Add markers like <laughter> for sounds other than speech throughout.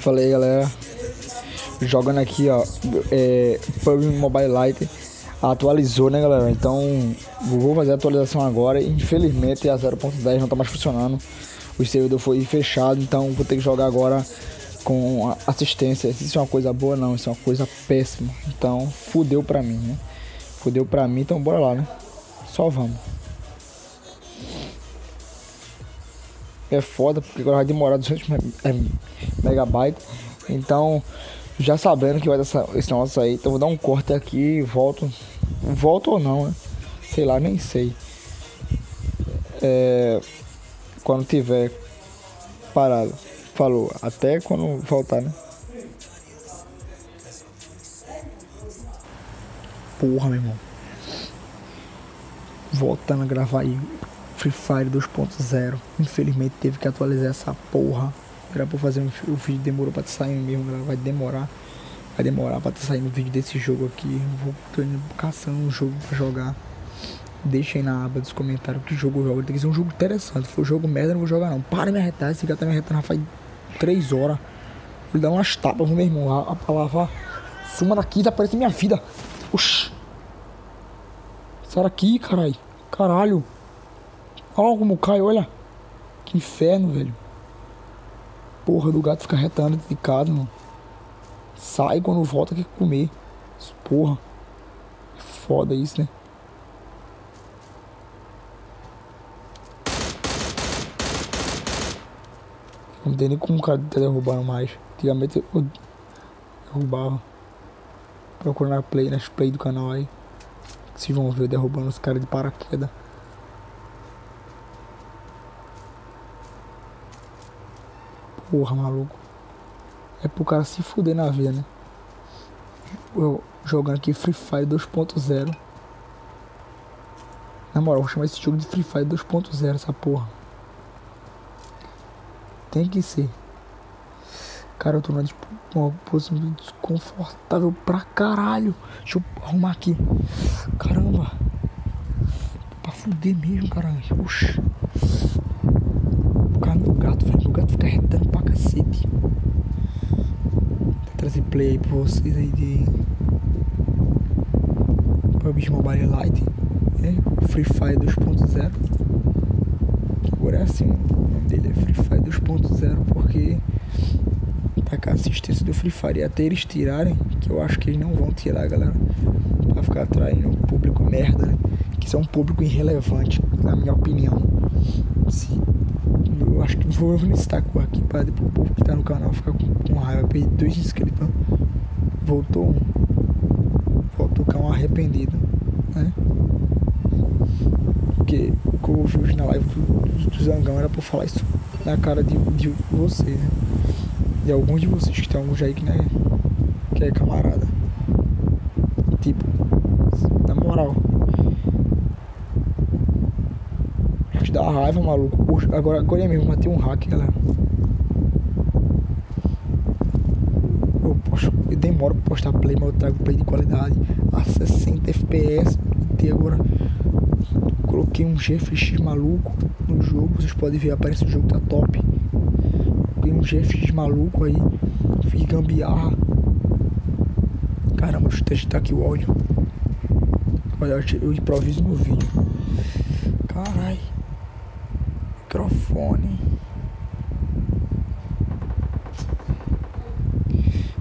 Falei galera, jogando aqui ó, é, PUBG Mobile Lite. Atualizou né galera, então vou fazer a atualização agora. Infelizmente a 0.10 não tá mais funcionando, o servidor foi fechado, então vou ter que jogar agora com assistência, isso é uma coisa boa não, isso é uma coisa péssima, então fudeu pra mim né, fudeu pra mim, então bora lá né, só vamos. É foda, porque agora vai demorar 200 megabytes. Então, já sabendo que vai dar esse negócio aí, então vou dar um corte aqui e volto. Volto ou não, né? Sei lá, nem sei. É, quando tiver parado. Falou, até quando voltar, né? Porra, meu irmão. Voltando a gravar aí. Free Fire 2.0. Infelizmente teve que atualizar essa porra. Era pra fazer um, o vídeo demorou pra sair mesmo, galera. Vai demorar. Vai demorar pra sair no vídeo desse jogo aqui. vou tô indo caçando um jogo pra jogar. Deixa aí na aba dos comentários que jogo eu jogo. Tem que ser um jogo interessante. Se for jogo merda, não vou jogar não. Para me arretar. Esse cara tá me arretando faz 3 horas. Vou dar umas tapas no meu irmão. A, a palavra suma daqui, tá parecendo minha vida. Oxi. Sai daqui, caralho. Caralho. Olha como cai, olha. Que inferno, velho. Porra do gato fica retando de casa, mano. Sai quando volta quer comer. Porra. Foda isso, né? Não tem nem como o cara tá derrubando mais. Antigamente eu derrubava. Procurando na play, nas play do canal aí. Vocês vão ver derrubando os caras de paraquedas. Porra, maluco. É pro cara se fuder na vida, né? Eu jogando aqui Free Fire 2.0. Na moral, vou chamar esse jogo de Free Fire 2.0, essa porra. Tem que ser. Cara, eu tô numa uma posição desconfortável pra caralho. Deixa eu arrumar aqui. Caramba. Pra fuder mesmo, caralho. Oxi. Cara, meu gato, velho. Meu gato fica retando pra cacete. Vou trazer play aí pra vocês aí de. PUBG Mobile Lite. É, Free Fire 2.0. Agora é assim, o nome dele é Free Fire 2.0 porque tá com a assistência do Free Fire. E até eles tirarem, que eu acho que eles não vão tirar, galera. Pra ficar atraindo um público merda, né? Que isso é um público irrelevante, na minha opinião. Se eu acho que vou com aqui para depois o povo que tá no canal ficar com, com raiva. Perdi dois inscritos. Voltou um. Voltou cá um arrependido. Né? Porque o que eu ouvi hoje na live do, do Zangão era pra falar isso na cara de, de vocês, né? De alguns de vocês que tem alguns aí que, né, que é camarada. Tipo, na moral. te dá raiva, maluco. Poxa, agora, agora é mesmo, matei um hack, galera. Eu, posto, eu demoro pra postar play, mas eu trago play de qualidade a 60 FPS. E agora coloquei um GFX maluco no jogo. Vocês podem ver, aparece o jogo tá top. Coloquei um GFX maluco aí. Fiz gambiarra. Caramba, deixa eu testar aqui o áudio. Olha, eu improviso no vídeo. Caralho microfone.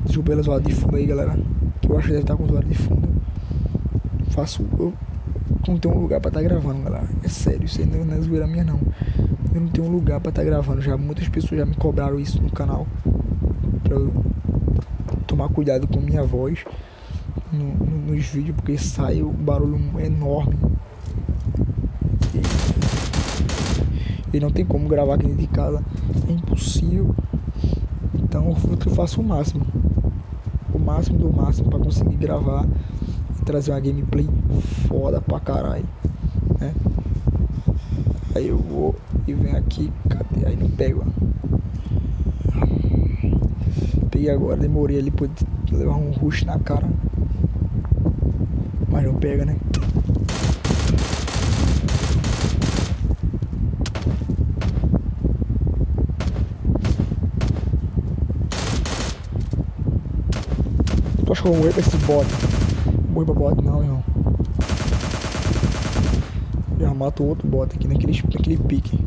Desculpa pela zoada de fundo aí, galera. Que eu acho que deve estar com zoada de fundo. Faço. Eu não tenho um lugar pra estar tá gravando, galera. É sério, isso aí não é zoeira minha, não. Eu não tenho um lugar pra estar tá gravando. Já muitas pessoas já me cobraram isso no canal. Pra eu tomar cuidado com minha voz no, no, nos vídeos, porque sai o barulho enorme e não tem como gravar aqui dentro de casa, é impossível. Então eu faço o máximo, o máximo do máximo para conseguir gravar e trazer uma gameplay foda pra caralho, né? Aí eu vou e venho aqui, cadê? Aí não pego, Peguei agora, demorei ali pra levar um rush na cara. Mas não pega, né? Acho que eu vou pra esse bot. Morrer pra bot não, irmão. Já mato outro bot aqui naquele, naquele pique.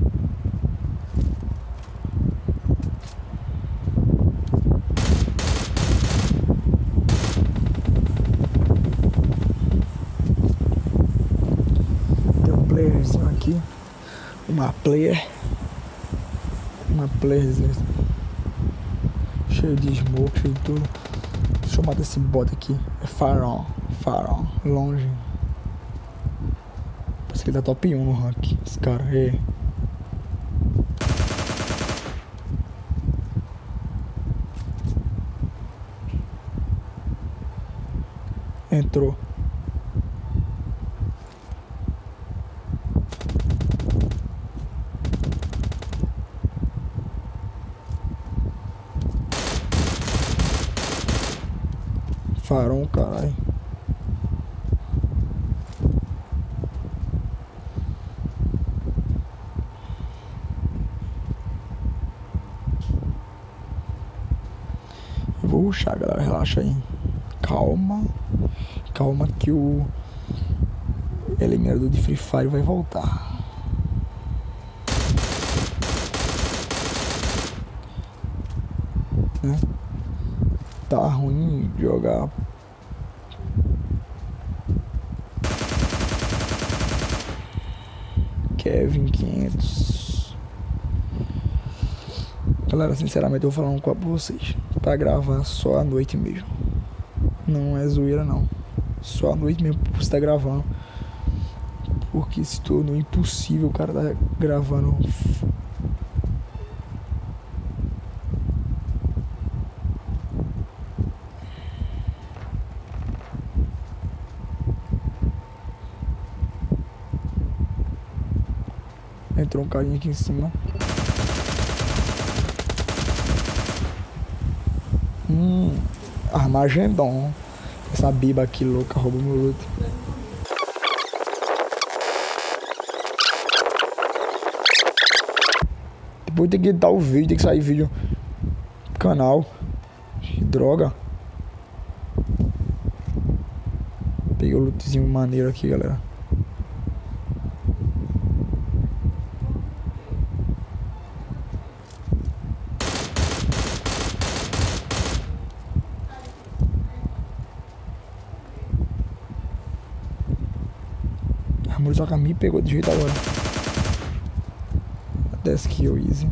Tem um playerzinho aqui. Uma player. Uma playerzinha. Cheio de smoke, cheio de tudo. Deixa eu matar esse bot aqui. É farol. Farol. Longe. Parece que ele tá top 1 no rank. Esse cara. É. Entrou. Farol, caralho. Eu Vou ruxar, galera. Relaxa aí. Calma. Calma que o eliminador de Free Fire vai voltar. Né? Tá ruim jogar Kevin 500 Galera, sinceramente eu vou falar um copo pra vocês Pra gravar só à noite mesmo. Não é zoeira não. Só à noite mesmo você tá gravando. Porque se tornou impossível o cara tá gravando. Entrou um carinha aqui em cima. Hum, Armagedon. Essa biba aqui louca roubou meu loot. Depois tem que editar o vídeo, tem que sair vídeo canal. Que droga. Peguei o lootzinho maneiro aqui, galera. Muriçoca me pegou de jeito agora. 10 kill easy.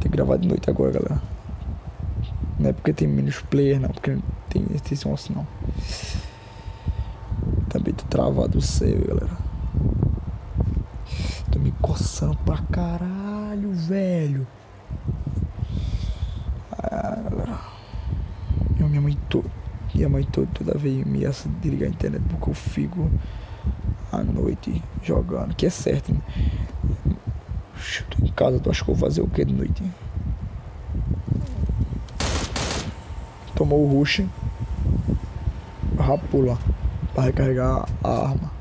Tem que gravar de noite agora, galera. Não é porque tem menos player, não. Porque tem extensão assim, não. Também tô travado o save, galera. Tô me coçando pra caralho, velho. Ah, galera. Eu, minha mãe toda. Minha mãe toda, toda vez me essa desligar a internet porque eu fico à noite jogando, que é certo, né? Tô em casa, tu acha que eu vou fazer o que de noite? Tomou o rush. Já pula pra recarregar a arma.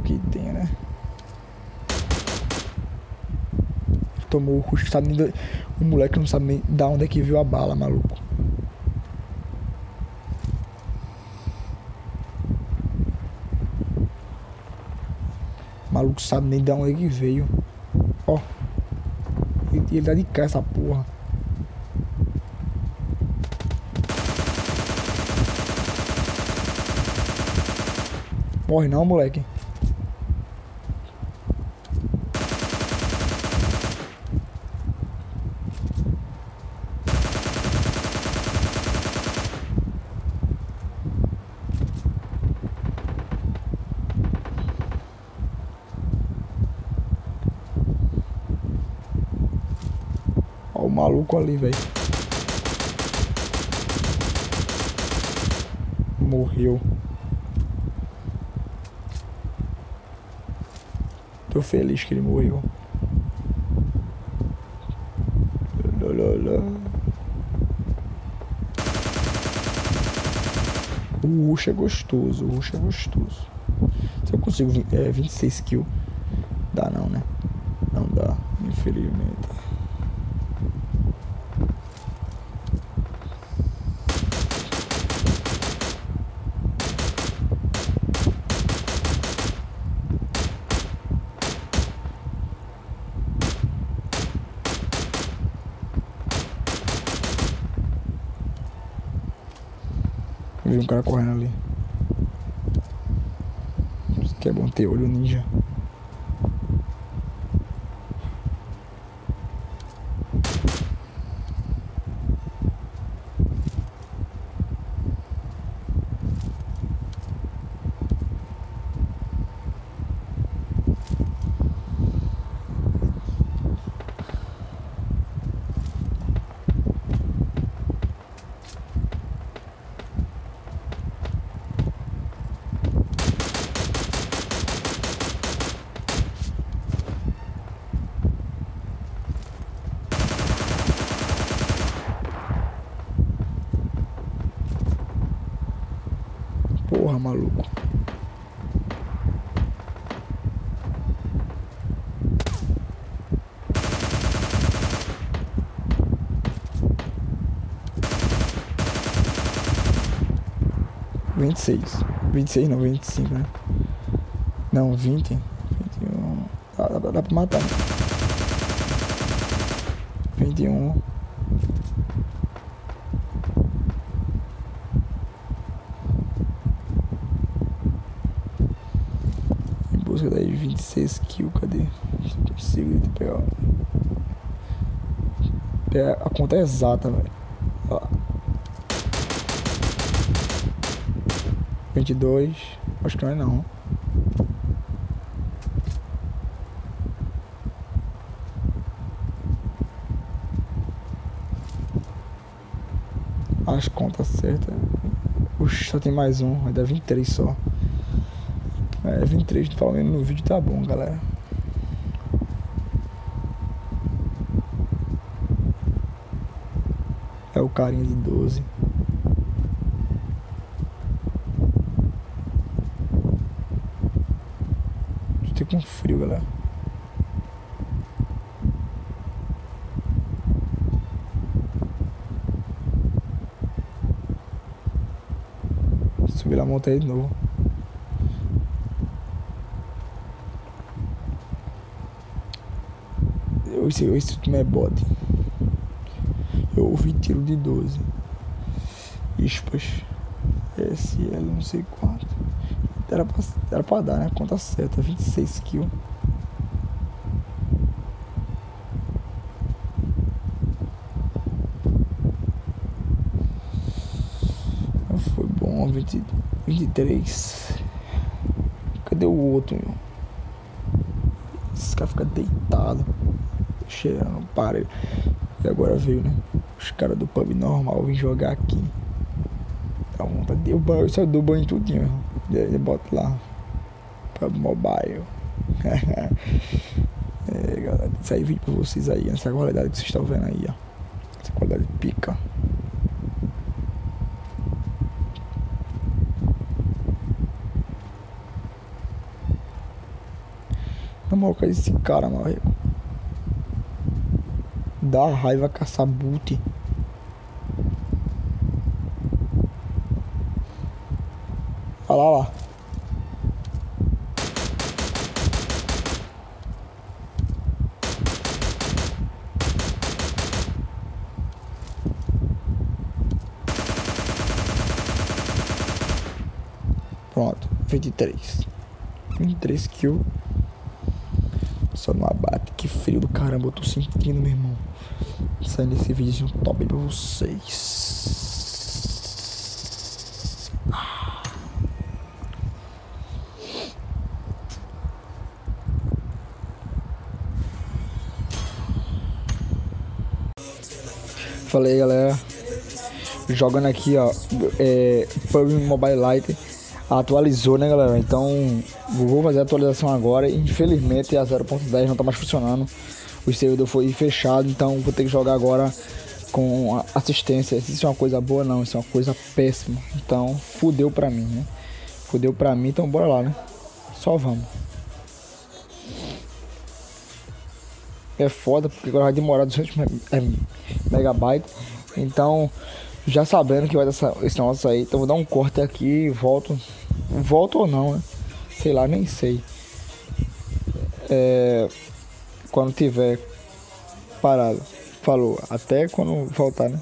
Pior que tem, né? Tomou o rush, sabe nem O moleque não sabe nem da onde é que viu a bala, maluco. O maluco sabe nem da onde é que veio. Ó. Ele, ele tá de cá essa porra. Morre não, moleque. Ó o maluco ali, velho. Morreu. Tô feliz que ele morreu. O rush é gostoso, o rush é gostoso. Se eu consigo é, 26 kills. Dá não, né? Não dá, infelizmente. Um cara correndo ali. Isso que é bom ter olho ninja. Porra, maluco. Vinte e seis. Vinte e seis não, vinte e cinco, né? Não, vinte. Vinte e um. Dá, dá, dá pra matar. Né? Vinte e um. 26 kills, cadê? Consigo pegar. Pegar a conta é exata, velho. Ó. 22. Acho que não é não. As contas certas. Oxe, só tem mais um, vai dar 23 só. É, 23 pelo menos no vídeo tá bom, galera. É o carinha de 12. Estou com frio, galera. Subir a montanha de novo. Esse, esse último é bode. Eu ouvi tiro de 12. Ispas. SL não sei quanto. Era pra, era pra dar, né? Conta certa. 26 kills. Foi bom. 20, 23. Cadê o outro, meu? Esse cara fica deitado cheirando, parei. E agora veio, né? Os caras do pub normal vêm jogar aqui. Dá vontade de. Eu, eu só dou banho tudinho. E boto lá. Pub mobile. <laughs> é, galera. Sair vídeo pra vocês aí. Essa qualidade que vocês estão vendo aí, ó. Essa qualidade pica. Na moral, esse cara, mano dá raiva caçar boot. Olha lá, lá. Pronto, 23. 23 kills. Só no abate. Que frio do caramba eu tô sentindo, meu irmão. Saindo esse vídeo top pra vocês. Falei galera, jogando aqui ó, é, PUBG Mobile Lite atualizou, né, galera? Então, vou fazer a atualização agora. Infelizmente, a 0.10 não tá mais funcionando. O servidor foi fechado, então vou ter que jogar agora com assistência. Isso é uma coisa boa? Não, isso é uma coisa péssima. Então, fudeu pra mim, né? Fudeu pra mim, então bora lá, né? Só vamos. É foda, porque agora vai demorar 200 é, megabytes. Então, já sabendo que vai dar esse negócio aí, então vou dar um corte aqui e volto. Volto ou não, né? Sei lá, nem sei. É, quando tiver parado. Falou, até quando voltar, né?